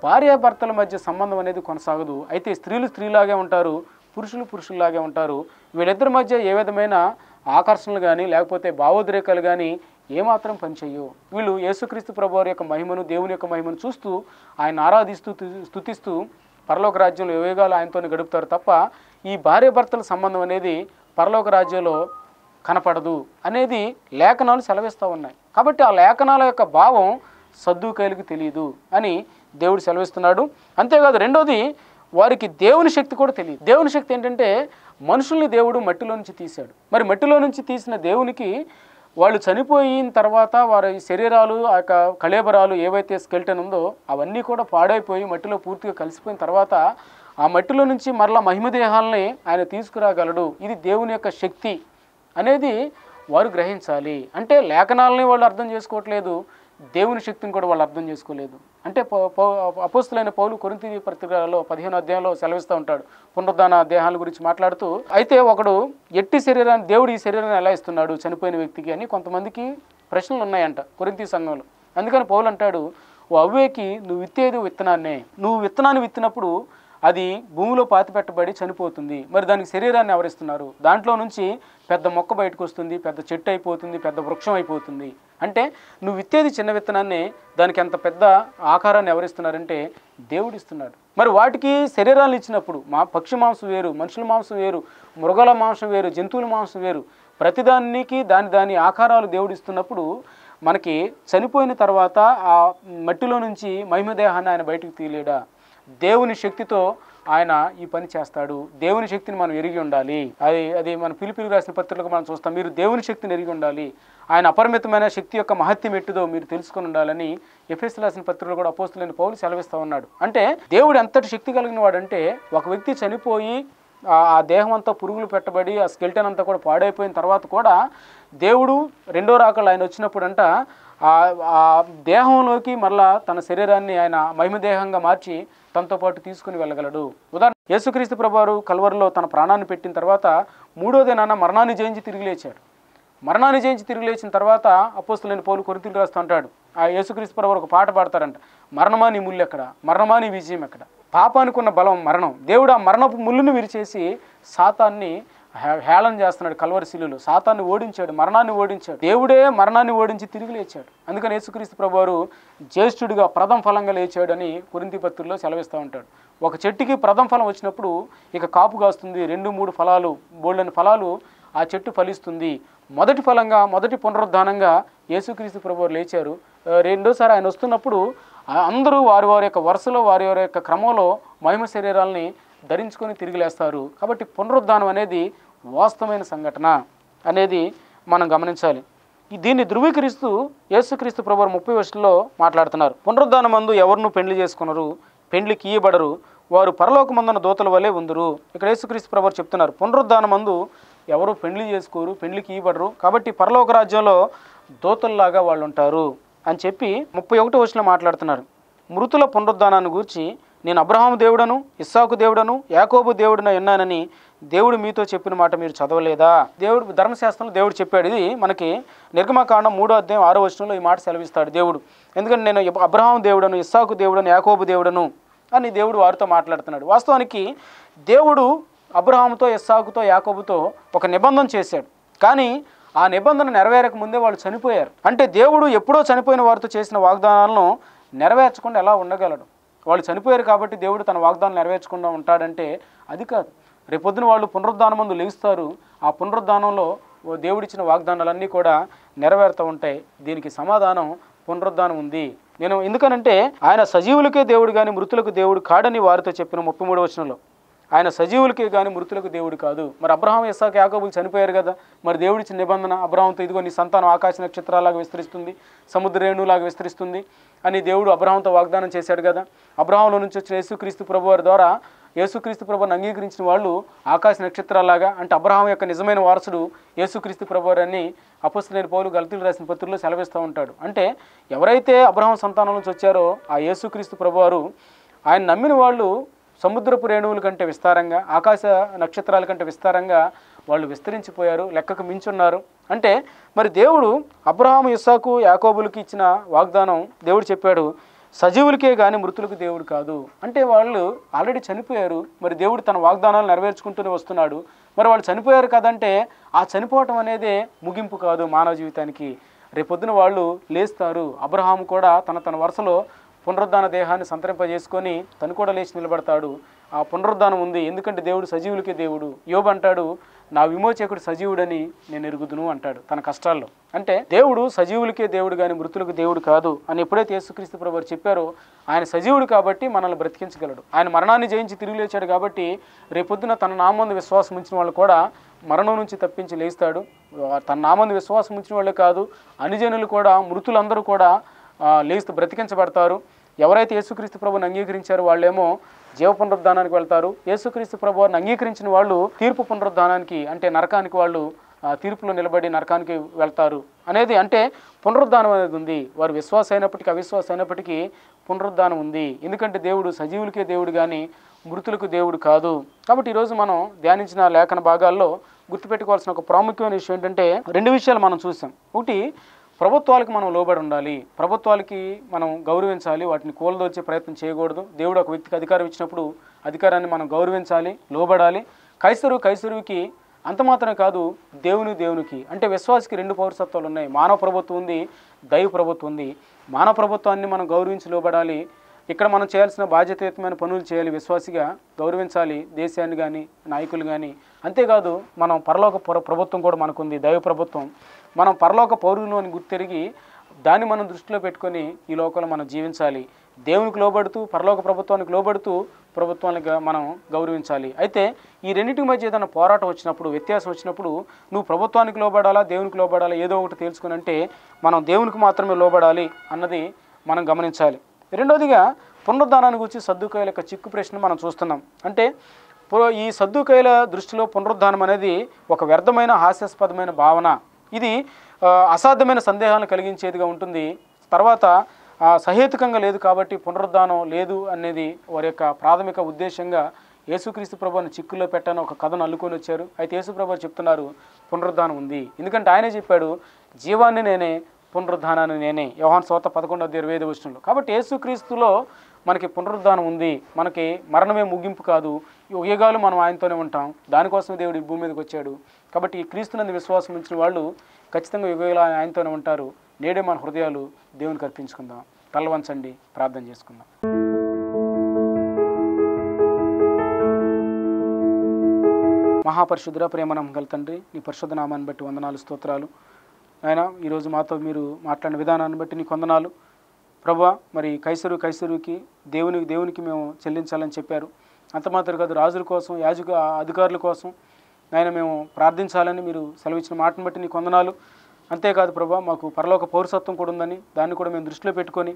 భార్యాభర్తల మధ్య సంబంధం అనేది కొనసాగదు. అయితే స్త్రీలు స్త్రీలాగే ఉంటారు పురుషులు పురుషుల్లాగే ఉంటారు. వీళ్ళిద్దరి మధ్య ఏ విధమైన ఆకర్షణలు కానీ లేకపోతే భావోద్రేకాలు కానీ ఏమాత్రం పనిచేయవు. వీళ్ళు యేసుక్రీస్తు ప్రభువారి యొక్క మహిమను దేవుని యొక్క మహిమను చూస్తూ ఆయన ఆరాధిస్తూ స్థుతిస్తూ స్తుతిస్తూ పరలోక రాజ్యంలో యోగాలు ఆయనతో గడుపుతారు తప్ప ఈ భార్యాభర్తల సంబంధం అనేది పరలోక రాజ్యంలో కనపడదు అనేది లేఖనాలు సెలవిస్తూ ఉన్నాయి. కాబట్టి ఆ లేఖనాల యొక్క భావం సద్దుకాయలకు తెలియదు అని దేవుడు సెలవిస్తున్నాడు. అంతేకాదు రెండోది వారికి దేవుని శక్తి కూడా తెలియదు. దేవుని శక్తి ఏంటంటే మనుషుల్ని దేవుడు మట్టిలో నుంచి తీశాడు. మరి మట్టిలో నుంచి తీసిన దేవునికి వాళ్ళు చనిపోయిన తర్వాత వారి శరీరాలు ఆ యొక్క కళేబరాలు ఏవైతే స్కెల్టన్ ఉందో అవన్నీ కూడా పాడైపోయి మట్టిలో పూర్తిగా కలిసిపోయిన తర్వాత ఆ మట్టిలో నుంచి మరలా మహిమదేహాలని ఆయన తీసుకురాగలడు. ఇది దేవుని యొక్క శక్తి అనేది వారు గ్రహించాలి. అంటే లేఖనాలని వాళ్ళు అర్థం చేసుకోవట్లేదు. దేవుని శక్తిని కూడా వాళ్ళు అర్థం చేసుకోలేదు. అంటే అపోస్తులైన పౌలు కొరింతి పత్రికలో పదిహేను అధ్యాయంలో సెలవిస్తూ ఉంటాడు. పునరుద్ధాన దేహాల గురించి మాట్లాడుతూ అయితే ఒకడు ఎట్టి శరీరాన్ని దేవుడు ఈ శరీరాన్ని ఎలా ఇస్తున్నాడు? చనిపోయిన వ్యక్తికి అని కొంతమందికి ప్రశ్నలు ఉన్నాయంట కొరింతి సంఘంలో. అందుకని పౌలు అంటాడు ఓ అవ్వేకి నువ్వు విత్తేది విత్తనాన్నే. నువ్వు విత్తనాన్ని విత్తినప్పుడు అది భూమిలో పాతి పెట్టబడి చనిపోతుంది. మరి దానికి శరీరాన్ని ఎవరిస్తున్నారు దాంట్లో నుంచి పెద్ద మొక్క బయటకు వస్తుంది పెద్ద చెట్టు అయిపోతుంది పెద్ద వృక్షం అయిపోతుంది. అంటే నువ్వు విత్తేది చిన్న విత్తనాన్ని దానికి ఎంత పెద్ద ఆకారాన్ని ఎవరిస్తున్నారంటే దేవుడు ఇస్తున్నాడు. మరి వాటికి శరీరాలు ఇచ్చినప్పుడు మా పక్షి మాంసం వేరు మనుషుల మాంసం వేరు మృగాల మాంసం వేరు జంతువుల మాంసం వేరు ప్రతిదానికి దాని దాని ఆకారాలు దేవుడు ఇస్తున్నప్పుడు మనకి చనిపోయిన తర్వాత ఆ మట్టిలో నుంచి మహిమదేహాన్ని ఆయన బయటకు తీయలేడా? దేవుని శక్తితో ఆయన ఈ పని చేస్తాడు. దేవుని శక్తిని మనం ఎరిగి ఉండాలి. అది అది మన పిలిపిలి రాసిన పత్రికలకు మనం చూస్తాం. మీరు దేవుని శక్తిని ఎరిగి ఉండాలి. ఆయన అపరిమితమైన శక్తి యొక్క మహత్యం ఎట్టుదో మీరు తెలుసుకొని ఉండాలని ఎఫ్ఎస్ రాసిన పత్రికలు కూడా అపోస్తులైన పౌలు సెలవిస్తూ ఉన్నాడు. అంటే దేవుడు ఎంతటి శక్తి కలిగిన వాడంటే ఒక వ్యక్తి చనిపోయి ఆ దేహం అంతా పురుగులు పెట్టబడి ఆ స్కెల్టన్ అంతా కూడా పాడైపోయిన తర్వాత కూడా దేవుడు రెండో రాకలు ఆయన వచ్చినప్పుడంట ఆ ఆ దేహంలోకి మరలా తన శరీరాన్ని ఆయన మహిమదేహంగా మార్చి తనతో పాటు తీసుకుని వెళ్ళగలడు. ఉదాహరణ యేసుక్రీస్తు ప్రభువారు కల్వరిలో తన ప్రాణాన్ని పెట్టిన తర్వాత మూడో దినాన మరణాన్ని జయించి తిరిగి లేచాడు. మరణాన్ని జయించి తిరిగి లేచిన తర్వాత అపోస్తులైన పౌలు కొరితిని రాస్తూ ఉంటాడు. ఆ యేసుక్రీస్తు ప్రభువారు ఒక పాట పాడతారంట. మరణమా నీ ముళ్ళు ఎక్కడ? మరణమా నీ విజయం ఎక్కడ? పాపానికి ఉన్న బలం మరణం. దేవుడు ఆ మరణపు ముళ్ళును విరిచేసి సాతాన్ని హేళన చేస్తున్నాడు కల్వరి సాతాన్ని ఓడించాడు మరణాన్ని ఓడించాడు. దేవుడే మరణాన్ని ఓడించి తిరిగి లేచాడు. అందుకని యేసుక్రీస్తు ప్రభువారు జ్యేష్ఠుడిగా ప్రథమ ఫలంగా లేచాడని కురింతి పత్రుల్లో సెలవిస్తూ ఉంటాడు. ఒక చెట్టుకి ప్రథమ ఫలం వచ్చినప్పుడు ఇక కాపు కాస్తుంది రెండు మూడు ఫలాలు బోల్డని ఫలాలు ఆ చెట్టు ఫలిస్తుంది. మొదటి ఫలంగా మొదటి పునరుద్ధానంగా యేసుక్రీస్తు ప్రభువారు లేచారు. రెండోసారి ఆయన వస్తున్నప్పుడు అందరూ వారి వారి యొక్క వరుసలో వారి వారి యొక్క క్రమంలో మహిమ శరీరాల్ని ధరించుకొని తిరిగి లేస్తారు. కాబట్టి పునరుద్ధానం అనేది వాస్తవమైన సంఘటన అనేది మనం గమనించాలి. దీన్ని ధృవీకరిస్తూ యేసుక్రీస్తు ప్రభు ముప్పై వర్షంలో మాట్లాడుతున్నారు. పునరుద్ధానం మందు ఎవరిను పెళ్ళి చేసుకున్నారు పెండ్లికి ఇయ్యబడరు వారు పరలోకమందున దూతల వలె ఉందరు. ఇక్కడ యేసుక్రీస్తు ప్రభు చెప్తున్నారు పునరుద్ధానం మందు ఎవరు పెండ్లి చేసుకోరు పెండ్లికి ఇయ్యబడరు కాబట్టి పరలోక రాజ్యంలో దూతల్లాగా వాళ్ళు ఉంటారు అని చెప్పి ముప్పై ఒకటో వచ్చిన మాట్లాడుతున్నారు. మృతుల పునరుద్ధానాన్ని గూర్చి నేను అబ్రహాము దేవుడను ఇస్సాకు దేవుడను యాకోబు దేవుడున ఉన్నానని దేవుడు మీతో చెప్పిన మాట మీరు చదవలేదా? దేవుడు ధర్మశాస్త్రంలో దేవుడు చెప్పాడు. ఇది మనకి నిర్గమకాండం మూడో అధ్యాయం ఆరో వచనంలో ఈ మాట సెలవిస్తాడు దేవుడు. ఎందుకంటే నేను అబ్రహాం దేవుడను ఇస్సాకు దేవుడను యాకోబు దేవుడను అని దేవుడు వారితో మాట్లాడుతున్నాడు. వాస్తవానికి దేవుడు అబ్రహాముతో ఇస్సాకుతో యాకోబుతో ఒక నిబంధన చేశాడు. కానీ ఆ నిబంధన నెరవేరక ముందే వాళ్ళు చనిపోయారు. అంటే దేవుడు ఎప్పుడో చనిపోయిన వారితో చేసిన వాగ్దానాలను నెరవేర్చకుండా ఎలా ఉండగలడు? వాళ్ళు చనిపోయారు కాబట్టి దేవుడు తన వాగ్దానం నెరవేర్చకుండా ఉంటాడంటే అది కాదు. రేపొద్దున వాళ్ళు పునరుద్ధానం ముందు లేస్తారు. ఆ పునరుద్ధానంలో ఓ దేవుడిచ్చిన వాగ్దానాలన్నీ కూడా నెరవేరుతూ ఉంటాయి. దీనికి సమాధానం పునరుద్ధానం ఉంది. నేను ఎందుకనంటే ఆయన సజీవులకే దేవుడు కానీ మృతులకు దేవుడు కాడని వారితో చెప్పిన ముప్పై మూడు వచనంలో. ఆయన సజీవులకే కానీ మృతులకు దేవుడు కాదు. మరి అబ్రహాం ఇస్సాకు యాకోబులు చనిపోయారు కదా మరి దేవుడిచ్చిన నిబంధన అబ్రహాంతో ఇదిగో నీ సంతానం ఆకాశ నక్షత్రాలాగా విస్తరిస్తుంది సముద్ర రేణులాగా విస్తరిస్తుంది అని దేవుడు అబ్రహాంతో వాగ్దానం చేశాడు కదా. అబ్రహాంలో నుంచి వచ్చిన యేసుక్రీస్తు ప్రభు వారి ద్వారా యేసుక్రీస్తు ప్రభుని అంగీకరించిన వాళ్ళు ఆకాశ నక్షత్రాలాగా అంటే అబ్రహాం యొక్క నిజమైన వారసుడు యేసుక్రీస్తు ప్రభు అని అపస్తులైన పౌలు గలతీలు రాసిన పత్రికలో సెలవిస్తూ ఉంటాడు. అంటే ఎవరైతే అబ్రహాం సంతానం నుంచి వచ్చారో ఆ యేసుక్రీస్తు ప్రభువారు ఆయన నమ్మిన వాళ్ళు సముద్రపు రేణువుల కంటే విస్తారంగా ఆకాశ నక్షత్రాల కంటే విస్తారంగా వాళ్ళు విస్తరించిపోయారు లెక్కకు మించున్నారు. అంటే మరి దేవుడు అబ్రహాము ఇస్సాకు యాకోబులకి ఇచ్చిన వాగ్దానం దేవుడు చెప్పాడు సజీవులకే కానీ మృతులకు దేవుడు కాదు. అంటే వాళ్ళు ఆల్రెడీ చనిపోయారు మరి దేవుడు తన వాగ్దానాలు నెరవేర్చుకుంటూనే వస్తున్నాడు. మరి వాళ్ళు చనిపోయారు కదంటే ఆ చనిపోవటం అనేదే ముగింపు కాదు మానవ జీవితానికి. రేపొద్దున వాళ్ళు లేస్తారు. అబ్రహాం కూడా తన తన వరుసలో పునరుద్ధాన దేహాన్ని సంతరింపజేసుకొని తను కూడా లేచి నిలబడతాడు. ఆ పునరుద్ధానం ఉంది. ఎందుకంటే దేవుడు సజీవులకే దేవుడు. యోబు అంటాడు నా విమోచకుడు సజీవుడని నేను ఎరుగుదును అంటాడు తన కష్టాల్లో. అంటే దేవుడు సజీవులకే దేవుడు కానీ మృతులకు దేవుడు కాదు అని ఎప్పుడైతే యేసుక్రీస్తు ప్రభు వారు చెప్పారో ఆయన సజీవుడు కాబట్టి మనల్ని బ్రతికించగలడు. ఆయన మరణాన్ని జయించి తిరిగి లేచాడు కాబట్టి రేపొద్దున తన నామందు విశ్వాసం ఉంచిన వాళ్ళు కూడా మరణం నుంచి తప్పించి లేస్తాడు. తన నామందు విశ్వాసం ఉంచిన వాళ్ళే కాదు అనుజనులు కూడా మృతులందరూ కూడా లేస్తూ బ్రతికించబడతారు. ఎవరైతే యేసుక్రీస్తు ప్రభుని అంగీకరించారో వాళ్ళేమో జీవ పునరుద్ధానానికి వెళ్తారు. యేసుక్రీస్తు ప్రభువారిని అంగీకరించిన వాళ్ళు తీర్పు పునరుద్ధానానికి అంటే నరకానికి వాళ్ళు తీర్పులో నిలబడి నరకానికి వెళ్తారు అనేది అంటే పునరుద్ధానం అనేది ఉంది. వారు విశ్వాస అయినప్పటికీ అవిశ్వాస అయినప్పటికీ పునరుద్ధానం ఉంది. ఎందుకంటే దేవుడు సజీవులకే దేవుడు కానీ మృతులకు దేవుడు కాదు. కాబట్టి ఈరోజు మనం ధ్యానించిన లేఖన భాగాల్లో గుర్తుపెట్టుకోవాల్సిన ఒక ప్రాముఖ్యమైన విషయం ఏంటంటే రెండు విషయాలు మనం చూసాం. ఒకటి ప్రభుత్వాలకు మనం లోబడి ఉండాలి. ప్రభుత్వాలకి మనం గౌరవించాలి. వాటిని కూలదోచే ప్రయత్నం చేయకూడదు. దేవుడు ఒక వ్యక్తికి అధికారం ఇచ్చినప్పుడు అధికారాన్ని మనం గౌరవించాలి లోబడాలి. కైసరు కైసరుకి అంత మాత్రమే కాదు దేవుని దేవునికి అంటే విశ్వాసకి రెండు పౌరసత్వాలు ఉన్నాయి. మానవ ప్రభుత్వం ఉంది దైవ ప్రభుత్వం ఉంది. మానవ ప్రభుత్వాన్ని మనం గౌరవించి లోబడాలి. ఇక్కడ మనం చేయాల్సిన బాధ్యతాయుతమైన పనులు చేయాలి. విశ్వాసిగా గౌరవించాలి. దేశాన్ని కానీ నాయకులు కానీ అంతేకాదు మనం పరలోక ప్ర- ప్రభుత్వం కూడా మనకుంది. దైవ ప్రభుత్వం. మనం పరలోక పౌరులు అని గుర్తిరిగి దాన్ని మనం దృష్టిలో పెట్టుకొని ఈ లోకంలో మనం జీవించాలి. దేవునికి లోబడుతూ పరలోక ప్రభుత్వానికి లోబడుతూ ప్రభుత్వానికి మనం గౌరవించాలి. అయితే ఈ రెండింటి మధ్య ఏదైనా పోరాటం వచ్చినప్పుడు వ్యత్యాసం వచ్చినప్పుడు నువ్వు ప్రభుత్వానికి లోబడాలా దేవునికి లోబడాలా ఏదో ఒకటి తెలుసుకుని అంటే మనం దేవునికి మాత్రమే లోబడాలి అన్నది మనం గమనించాలి. రెండోదిగా పునరుద్ధానాన్ని గురించి సర్దుకాయల యొక్క చిక్కు ప్రశ్న మనం చూస్తున్నాం. అంటే ఈ సర్దుకాయల దృష్టిలో పునరుద్ధానం అనేది ఒక వ్యర్థమైన హాస్యాస్పదమైన భావన. ఇది అసాధ్యమైన సందేహాలను కలిగించేదిగా ఉంటుంది. తర్వాత సహేతుకంగా లేదు కాబట్టి పునరుద్ధానం లేదు అనేది వారి యొక్క ప్రాథమిక ఉద్దేశంగా యేసుక్రీస్తు ప్రభుని చిక్కుల్లో పెట్టని ఒక కథను అల్లుకొని వచ్చారు. అయితే యేసు ప్రభు చెప్తున్నారు పునరుద్ధానం ఉంది. ఎందుకంటే ఆయనే చెప్పాడు జీవాన్ని నేనే పునరుద్ధానాన్ని నేనే. యోహాన్ సోత పదకొండు అధ్యాయ ఇరవై ఐదు వచ్చినంలో కాబట్టి యేసుక్రీస్తులో మనకి పునరుద్ధానం ఉంది. మనకి మరణమే ముగింపు కాదు. ఈ యుగాలు మనం ఆయనతోనే ఉంటాం. దానికోసమే దేవుడు ఈ భూమి మీదకి వచ్చాడు. కాబట్టి ఈ క్రీస్తునందు విశ్వాసం ఉంచిన వాళ్ళు ఖచ్చితంగా యుగాలు ఆయనతోనే ఉంటారు. నేడే మన హృదయాలు దేవునికి అర్పించుకుందాం. తలవంచండి ప్రార్థన చేసుకుందాం. మహాపరిశుద్ధ ప్రేమనం గల తండ్రి నీ పరిశుద్ధ నామాన్ని బట్టి వందనాలు స్తోత్రాలు. ఆయన ఈరోజు మాతో మీరు మాట్లాడిన విధానాన్ని బట్టి నీకు వందనాలు. ప్రభా మరి కైసరు కైసరుకి దేవునికి దేవునికి మేము చెల్లించాలని చెప్పారు. అంత మాత్రం కాదు రాజుల కోసం యాజక అధికారుల కోసం ఆయన మేము ప్రార్థించాలని మీరు సెలవిచ్చిన మాటను బట్టి నీకు వందనాలు అంతేకాదు ప్రభా మాకు పరలోక పౌరసత్వం కూడా ఉందని దాన్ని కూడా మేము దృష్టిలో పెట్టుకొని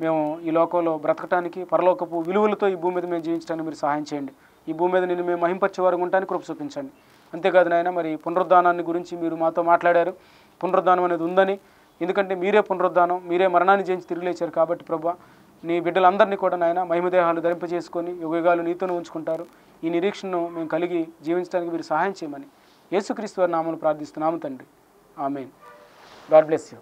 మేము ఈ లోకంలో బ్రతకటానికి పరలోకపు విలువలతో ఈ భూమి మీద మేము జీవించడానికి మీరు సహాయం చేయండి. ఈ భూమి మీద నేను మేము మహింపరిచేవారు ఉండటానికి కృప చూపించండి. అంతేకాదు నాయన మరి పునరుద్ధానాన్ని గురించి మీరు మాతో మాట్లాడారు. పునరుద్ధానం అనేది ఉందని ఎందుకంటే మీరే పునరుద్ధానం మీరే మరణాన్ని జయించి తిరిగి లేచారు కాబట్టి ప్రభా నీ బిడ్డలందరినీ కూడా నాయన మహిమదేహాలు ధరింపజేసుకొని యుగయుగాలు నీతోనే ఉంచుకుంటారు. ఈ నిరీక్షణను మేము కలిగి జీవించడానికి మీరు సహాయం చేయమని యేసుక్రీస్తు వారి నామను ప్రార్థిస్తున్నాము తండ్రి. ఆమెన్. God bless you.